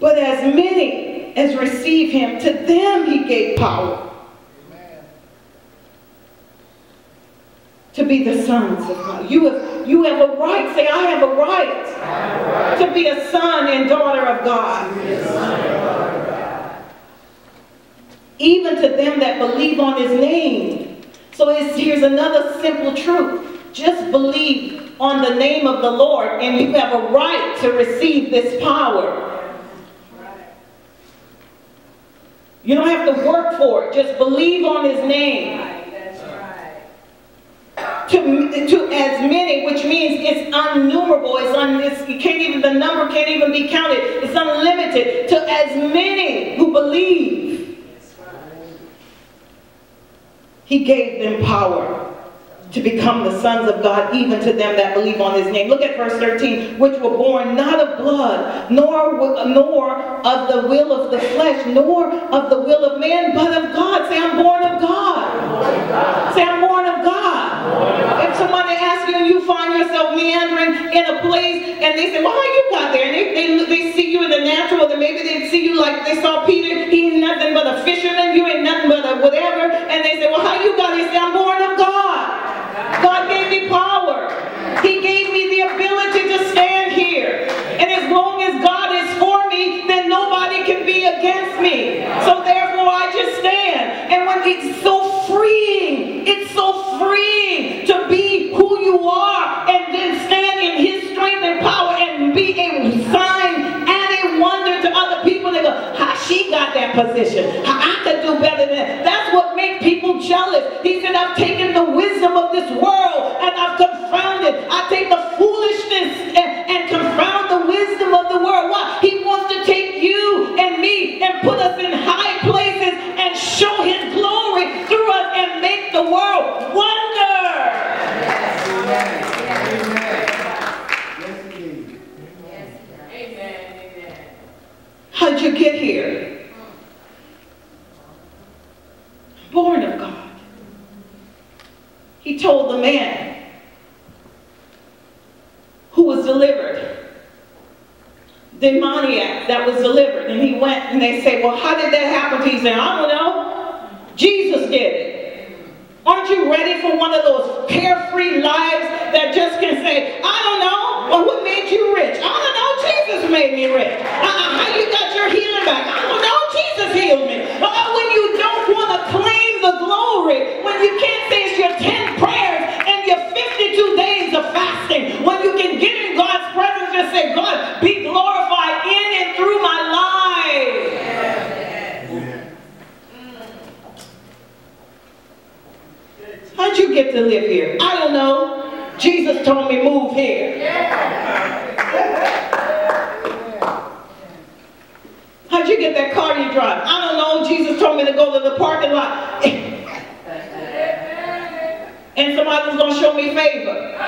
But as many as receive him, to them he gave power to be the sons of God. You have, you have a right, say, I have a right, have a right. to be a son and daughter of God. Even to them that believe on his name. So here's another simple truth. Just believe on the name of the Lord and you have a right to receive this power. You don't have to work for it. Just believe on his name. That's right. To, to as many, which means it's unnumerable. It's, un, it's you can't even the number can't even be counted. It's unlimited. To as many who believe, right. he gave them power to become the sons of God, even to them that believe on his name. Look at verse 13, which were born not of blood, nor, nor of the will of the flesh, nor of the will of man, but of God. Say, I'm born of God. Say, I'm born of God. If somebody asks you and you find yourself meandering in a place and they say, well, how you got there? And they, they, they see you in the natural, then maybe they see you like they saw Peter, he ain't nothing but a fisherman, you ain't nothing but a whatever, and they say, well, how you got there? Say, I'm born of God. God gave me power. He gave me the ability to stand here. And as long as God is for me, then nobody can be against me. So therefore I just stand. And when it's so freeing, it's so freeing to be who you are and then stand in his strength and power and be a sign and a wonder to other people. They go, how she got that position. I could do better than that. That's what makes people jealous. He said, I've taken the wisdom of this world and I've confounded. I take the foolishness and, and confound the wisdom of the world. Why? He wants to take you and me and put us in high places and show his glory through us and make the world wonder. Yes. Yes. Yes. Amen. Amen. How'd you get here? Born of God. He told the man who was delivered, demoniac that was delivered, and he went and they say, well, how did that happen to you? He said, I don't know. Jesus did it. Aren't you ready for one of those carefree lives that just can say, I don't know, well, what made you rich? I don't know, Jesus made me rich. Uh-uh, how you got your healing back? I don't know, Jesus healed me. Uh, when you don't want to claim the glory, when you can't say it's your 10 prayers and your 52 days of fasting, when you can get in God's presence and say, God, be glorified in and through my life. How'd you get to live here? I don't know. Jesus told me move here. How'd you get that car you drive? I don't know. Jesus told me to go to the parking lot. and somebody was going to show me favor.